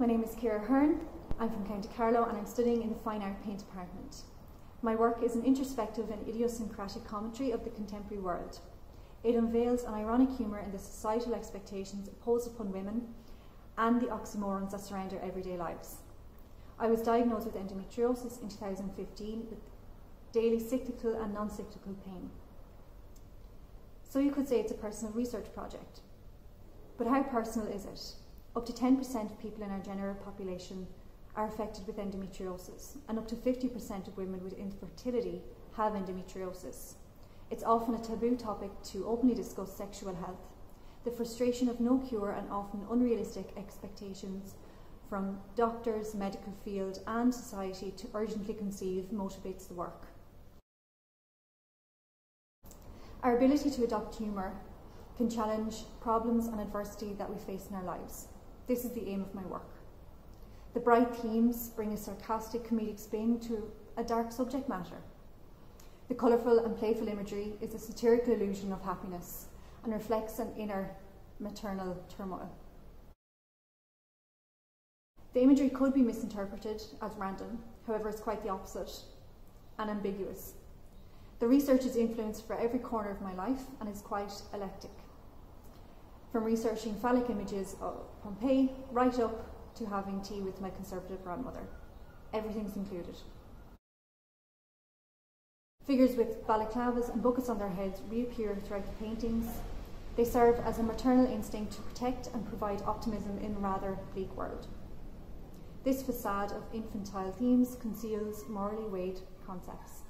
My name is Ciara Aherne. I'm from County Carlow and I'm studying in the Fine Art Paint Department. My work is an introspective and idiosyncratic commentary of the contemporary world. It unveils an ironic humour in the societal expectations imposed upon women and the oxymorons that surround our everyday lives. I was diagnosed with endometriosis in 2015 with daily cyclical and non cyclical pain. So you could say it's a personal research project. But how personal is it? Up to 10% of people in our general population are affected with endometriosis, and up to 50% of women with infertility have endometriosis. It's often a taboo topic to openly discuss sexual health. The frustration of no cure and often unrealistic expectations from doctors, medical field, and society to urgently conceive motivates the work. Our ability to adopt humour can challenge problems and adversity that we face in our lives. This is the aim of my work. The bright themes bring a sarcastic comedic spin to a dark subject matter. The colourful and playful imagery is a satirical illusion of happiness and reflects an inner maternal turmoil. The imagery could be misinterpreted as random, however, it's quite the opposite and ambiguous. The research is influenced for every corner of my life and is quite eclectic from researching phallic images of Pompeii right up to having tea with my conservative grandmother. Everything's included. Figures with balaclavas and buckets on their heads reappear throughout the paintings. They serve as a maternal instinct to protect and provide optimism in a rather bleak world. This facade of infantile themes conceals morally weighed concepts.